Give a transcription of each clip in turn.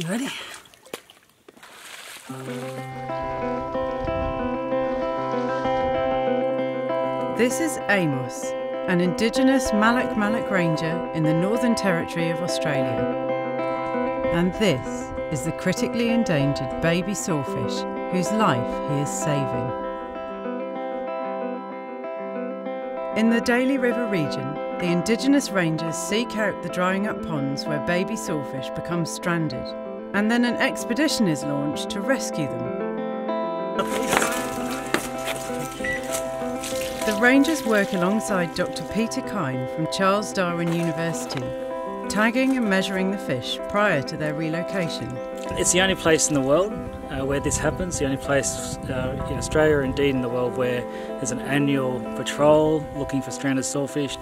You ready? This is Amos, an Indigenous Malak Malak Ranger in the Northern Territory of Australia. And this is the critically endangered baby sawfish whose life he is saving. In the Daly River region, the Indigenous Rangers seek out the drying up ponds where baby sawfish become stranded, and then an expedition is launched to rescue them. The Rangers work alongside Dr. Peter Kyne from Charles Darwin University, tagging and measuring the fish prior to their relocation. It's the only place in the world uh, where this happens, the only place uh, in Australia, indeed in the world, where there's an annual patrol looking for stranded sawfish.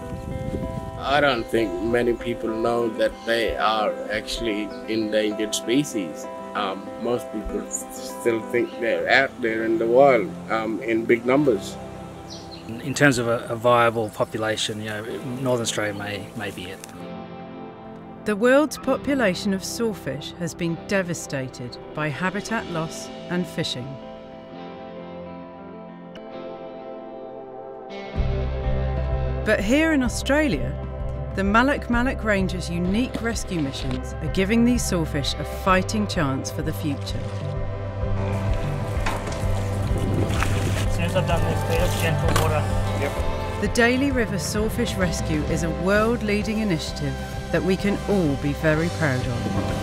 I don't think many people know that they are actually endangered species. Um, most people still think they're out there in the wild um, in big numbers. In terms of a, a viable population, you know, Northern Australia may, may be it. The world's population of sawfish has been devastated by habitat loss and fishing. But here in Australia, the Malak Malak Rangers' unique rescue missions are giving these sawfish a fighting chance for the future. As soon as I've done this, there's gentle water. The Daly River Sawfish Rescue is a world leading initiative that we can all be very proud of.